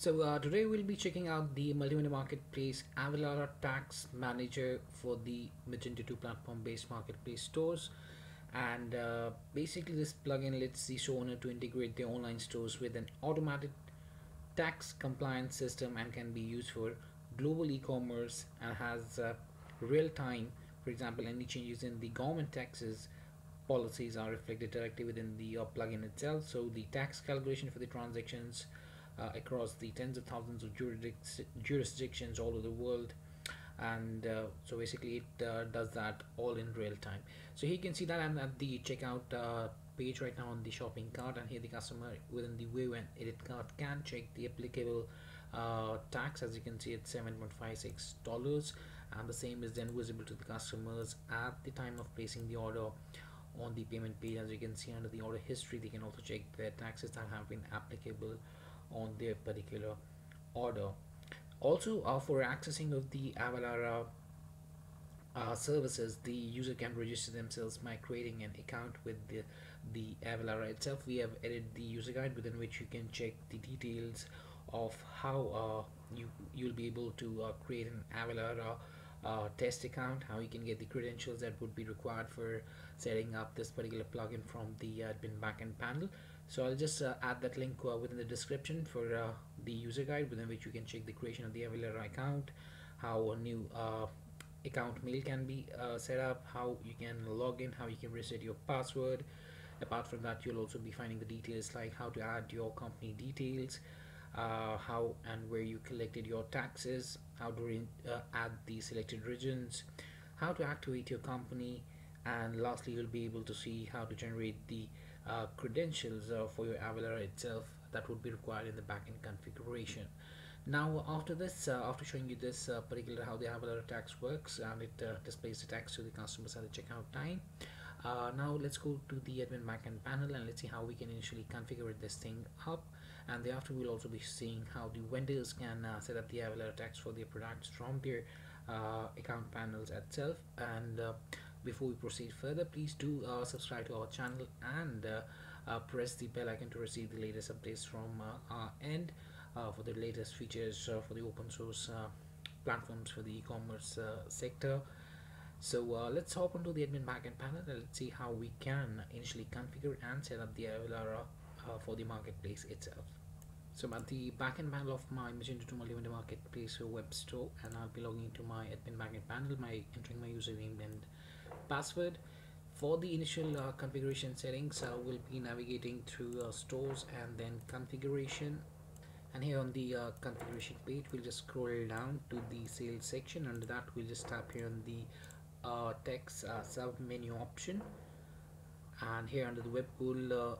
So uh, today we'll be checking out the multi vendor marketplace Avalara Tax Manager for the Magento 2 platform-based marketplace stores. And uh, basically this plugin lets the store owner to integrate their online stores with an automated tax compliance system and can be used for global e-commerce and has uh, real-time, for example, any changes in the government taxes policies are reflected directly within the uh, plugin itself. So the tax calculation for the transactions uh, across the tens of thousands of jurisdic- jurisdictions all over the world. And uh, so basically it uh, does that all in real time. So here you can see that i'm at the checkout uh, page right now on the shopping cart. And here the customer within the view and edit cart can check the applicable uh, tax. As you can see it's 7.56 dollars. And the same is then visible to the customers at the time of placing the order on the payment page. As you can see under the order history they can also check the taxes that have been applicable on their particular order. Also uh, for accessing of the avalara uh, services the user can register themselves by creating an account with the the avalara itself. We have added the user guide within which you can check the details of how uh, you you'll be able to uh, create an avalara uh, test account how you can get the credentials that would be required for setting up this particular plugin from the admin backend panel so I'll just uh, add that link uh, within the description for uh, the user guide within which you can check the creation of the Avalara account, how a new uh, account mail can be uh, set up, how you can log in, how you can reset your password. Apart from that, you'll also be finding the details like how to add your company details, uh, how and where you collected your taxes, how to add the selected regions, how to activate your company, and lastly, you'll be able to see how to generate the uh, credentials uh, for your Avalara itself that would be required in the backend configuration. Now after this, uh, after showing you this uh, particular how the Avalara tax works and it uh, displays the tax to the customers at the checkout time. Now let's go to the admin backend panel and let's see how we can initially configure this thing up and thereafter we'll also be seeing how the vendors can set up the Avalara tax for their products from their account panels itself and before we proceed further please do uh, subscribe to our channel and uh, uh, press the bell icon to receive the latest updates from uh, our end for the latest features for the open source platforms for the e-commerce sector. So let's hop onto the admin backend panel and let's see how we can initially configure and set up the Avalara for the marketplace itself. So I'm at the backend panel of my Magento 2 Multi Vendor Marketplace web store and I'll be logging into my admin backend panel by entering my username and password for the initial uh, configuration settings uh, we'll be navigating through uh, stores and then configuration. And here on the uh, configuration page we'll just scroll down to the sales section. Under that we'll just tap here on the uh, text uh, sub menu option. And here under the web pool uh,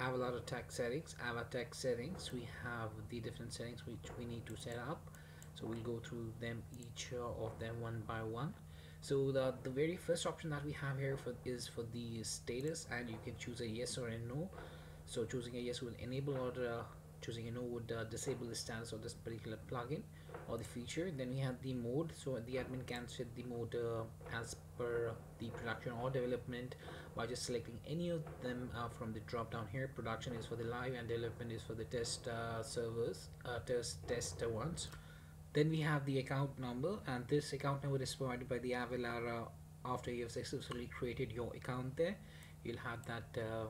of tax settings. AvaTax settings. We have the different settings which we need to set up. So we'll go through them each of them one by one so the, the very first option that we have here for is for the status and you can choose a yes or a no. So choosing a yes will enable or uh, choosing a no would uh, disable the status of this particular plugin or the feature. Then we have the mode. So the admin can set the mode uh, as per the production or development by just selecting any of them uh, from the drop down here. Production is for the live and development is for the test uh, servers uh, test test ones then we have the account number and this account number is provided by the Avalara after you have successfully created your account there. You'll have that uh,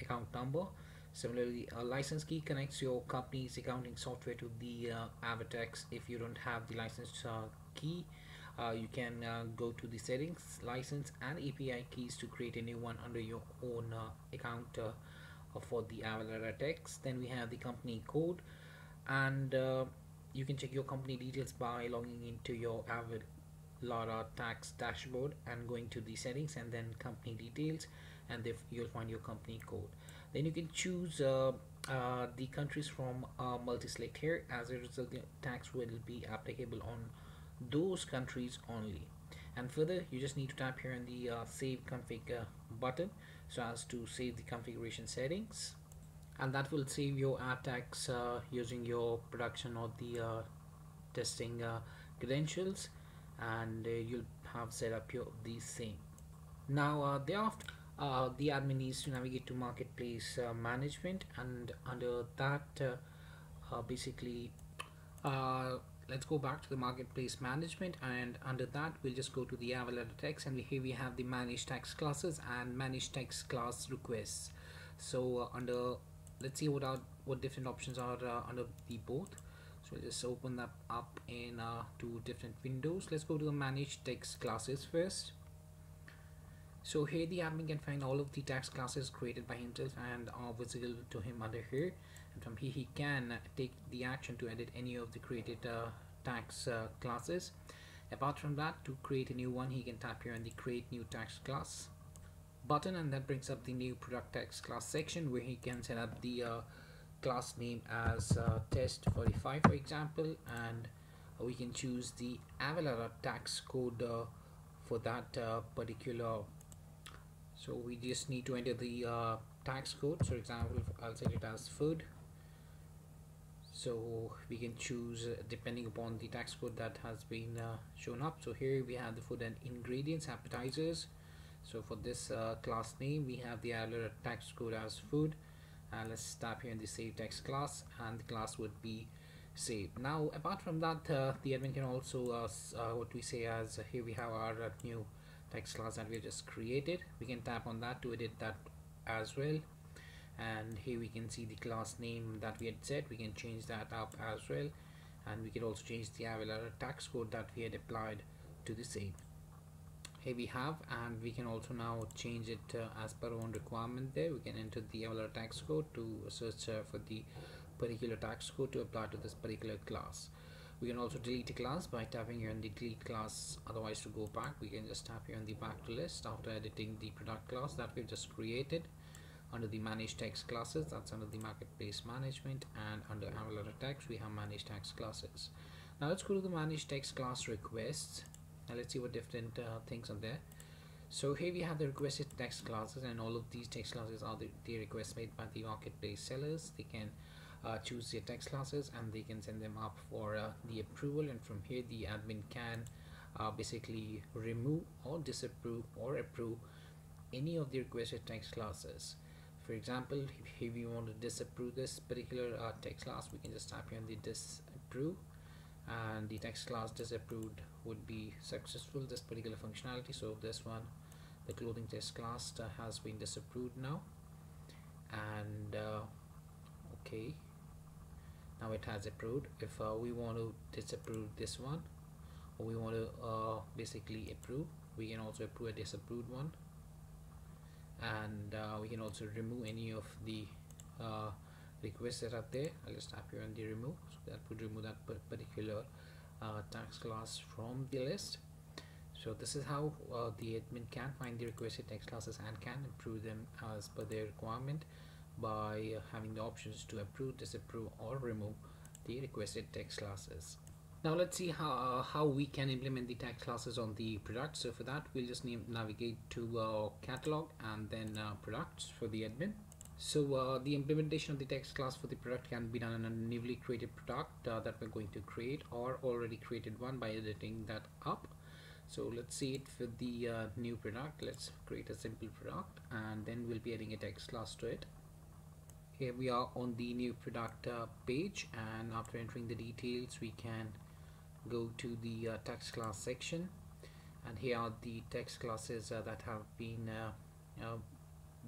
account number. Similarly a license key connects your company's accounting software to the uh, AvaTax if you don't have the license uh, key uh, you can uh, go to the settings license and API keys to create a new one under your own uh, account uh, for the Avalara tax then we have the company code. And you can check your company details by logging into your Avid Lara tax dashboard and going to the settings and then company details and if you'll find your company code. Then you can choose uh, uh, the countries from uh, multi-select here as a result the tax will be applicable on those countries only. And further you just need to tap here on the uh, save config uh, button so as to save the configuration settings and that will save your attacks uh, using your production or the uh, testing uh, credentials. And uh, you'll have set up your these same. Now uh, thereafter uh, the admin needs to navigate to marketplace management. And under that basically let's go back to the marketplace management. And under that we'll just go to the avalara tax and here we have the manage tags classes and manage tags class requests. So under let's see what are what different options are uh, under the both so we'll just open that up in uh, two different windows. Let's go to the manage tags classes first. So here the admin can find all of the tags classes created by himself and are visible to him under here. And from here he can take the action to edit any of the created uh, tags uh, classes. Apart from that to create a new one he can tap here on the create new tags class button and that brings up the new product tags class section where he can set up the uh, class name as uh, test 45 for example and we can choose the avalara tax code uh, for that uh, particular so we just need to enter the uh, tags code. For example I'll set it as food. So we can choose uh, depending upon the tax code that has been shown up. So here we have the food and ingredients appetizers so for this uh, class name we have the other tags code as food. And let's tap here in the save text class and the class would be saved. Now apart from that uh, the admin can also uh, uh, what we say as here we have our new text class that we just created. We can tap on that to edit that as well. And here we can see the class name that we had set. We can change that up as well. And we can also change the avalara tax code that we had applied to the same here we have and we can also now change it uh, as per own requirement there. We can enter the avalara tax code to search uh, for the particular tax code to apply to this particular class. We can also delete a class by tapping here on the delete class otherwise to go back we can just tap here on the back to list after editing the product class that we've just created. Under the manage tags classes that's under the marketplace management and under avalara tax we have manage tags classes. Now let's go to the manage tags class requests now let's see what different uh, things are there. So here we have the requested text classes and all of these text classes are the, the requests made by the marketplace sellers. They can uh, choose their text classes and they can send them up for uh, the approval and from here the admin can uh, basically remove or disapprove or approve any of the requested text classes. For example if, we want to disapprove this particular uh, text class we can just tap here on the disapprove and the text class disapproved would be successful this particular functionality. So this one the clothing test class uh, has been disapproved now. And uh, okay. Now it has approved. If uh, we want to disapprove this one or we want to uh, basically approve we can also approve a disapproved one. And uh, we can also remove any of the uh, requests that are there. I'll just tap here on the remove. So that would remove that particular uh, tags class from the list so this is how uh, the admin can find the requested text classes and can improve them as per their requirement by having the options to approve, disapprove or remove the requested text classes. Now let's see how, uh, how we can implement the text classes on the product. So for that we'll just navigate to uh, catalog and then uh, products for the admin. So uh, the implementation of the text class for the product can be done in a newly created product uh, that we're going to create or already created one by editing that up. So let's see it for the uh, new product. Let's create a simple product and then we'll be adding a text class to it here we are on the new product uh, page and after entering the details we can go to the uh, text class section and here are the text classes uh, that have been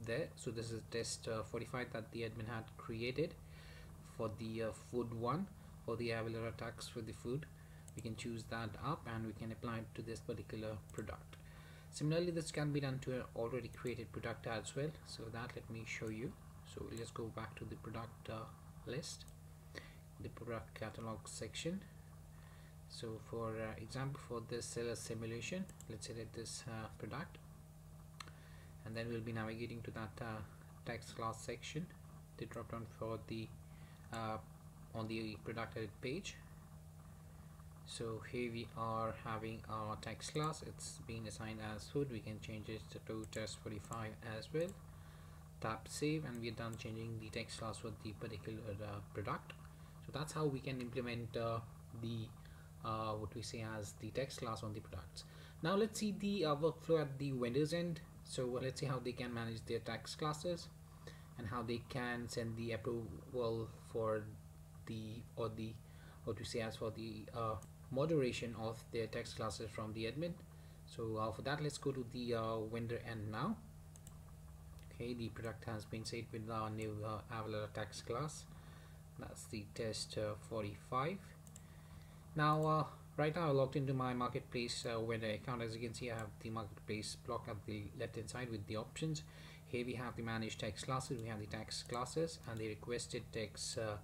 there. So this is test uh, 45 that the admin had created for the food one for the avalara tax for the food. We can choose that up and we can apply it to this particular product. Similarly this can be done to an already created product as well. So that let me show you. So we'll just go back to the product uh, list the product catalog section. So for uh, example for this seller simulation let's edit this uh, product and then we'll be navigating to that uh, text class section. The drop down for the uh, on the product edit page. So here we are having our text class. It's been assigned as food. We can change it to test 45 as well. Tap save and we're done changing the text class for the particular uh, product. So that's how we can implement uh, the uh, what we say as the text class on the products. Now let's see the uh, workflow at the vendors end so let's see how they can manage their tax classes and how they can send the approval for the or the what we say as for the uh, moderation of their text classes from the admin. So uh, for that let's go to the uh, vendor end now. Okay the product has been saved with our new uh, Avalara tax class. That's the test uh, 45 now uh, right now I logged into my marketplace uh, vendor account as you can see I have the marketplace block at the left hand side with the options. Here we have the managed text classes we have the tax classes and the requested text uh,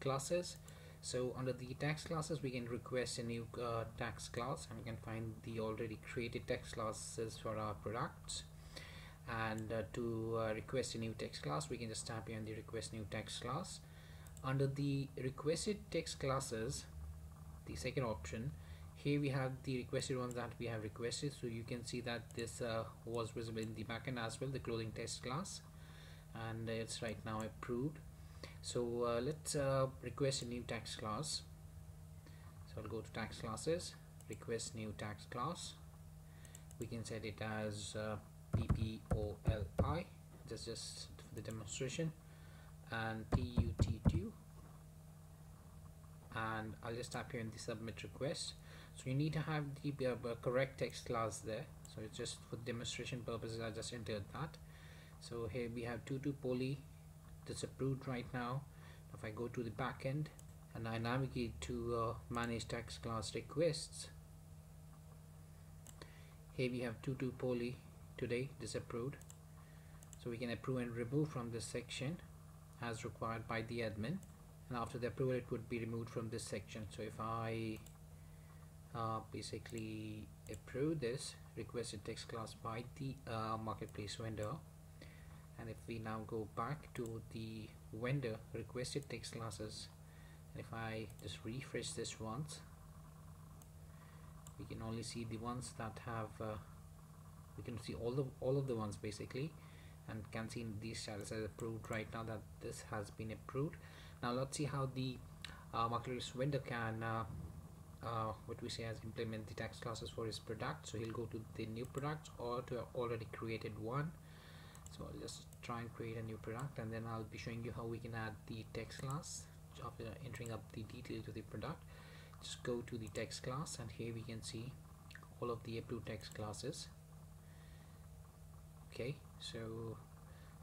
classes. So under the tax classes we can request a new uh, text class and we can find the already created text classes for our products. And uh, to uh, request a new text class we can just tap here on the request new text class. Under the requested text classes the second option. Here we have the requested ones that we have requested. So you can see that this uh, was visible in the backend as well the clothing text class. And it's right now approved. So uh, let's uh, request a new tax class. So I'll go to tax classes. Request new tax class. We can set it as uh, PPOLI just just for the demonstration. And TUT2 and I'll just tap here in the submit request. So you need to have the uh, correct text class there. So it's just for demonstration purposes I just entered that. So here we have tutu poly that's approved right now. If I go to the backend and I navigate to uh, manage text class requests here we have tutu poly today disapproved. So we can approve and remove from this section as required by the admin and after the approval it would be removed from this section. So if I uh, basically approve this requested text class by the uh, marketplace vendor. And if we now go back to the vendor requested text classes and if I just refresh this once we can only see the ones that have uh, we can see all the all of the ones basically and can see in these status as approved right now that this has been approved now let's see how the uh, marketplace vendor can uh, uh, what we say as implement the text classes for his product. So he'll go to the new product or to already created one. So I'll just try and create a new product and then I'll be showing you how we can add the text class after entering up the details of the product. Just go to the text class and here we can see all of the approved text classes. Okay so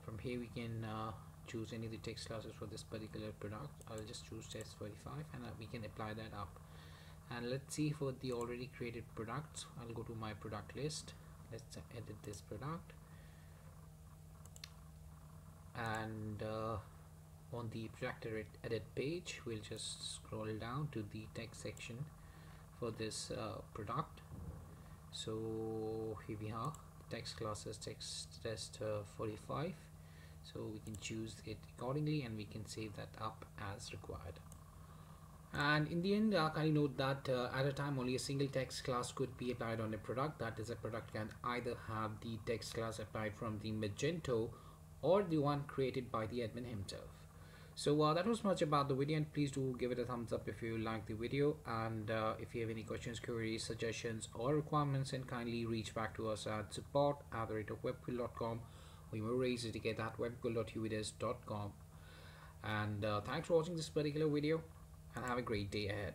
from here we can uh, choose any of the text classes for this particular product. I'll just choose test 45 and uh, we can apply that up. And let's see for the already created products. I'll go to my product list. Let's edit this product. And uh, on the product edit page we'll just scroll down to the text section for this uh, product. So here we are. Text classes text test uh, 45 so we can choose it accordingly and we can save that up as required. And in the end uh, kindly note that uh, at a time only a single text class could be applied on a product. That is a product can either have the text class applied from the Magento or the one created by the admin himself. So uh, that was much about the video and please do give it a thumbs up if you like the video. And uh, if you have any questions queries suggestions or requirements then kindly reach back to us at support at the you may raise it again at webkul.uvdesk.com and uh, thanks for watching this particular video and have a great day ahead